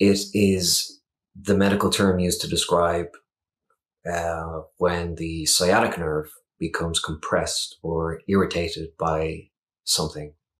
it is the medical term used to describe uh, when the sciatic nerve becomes compressed or irritated by something.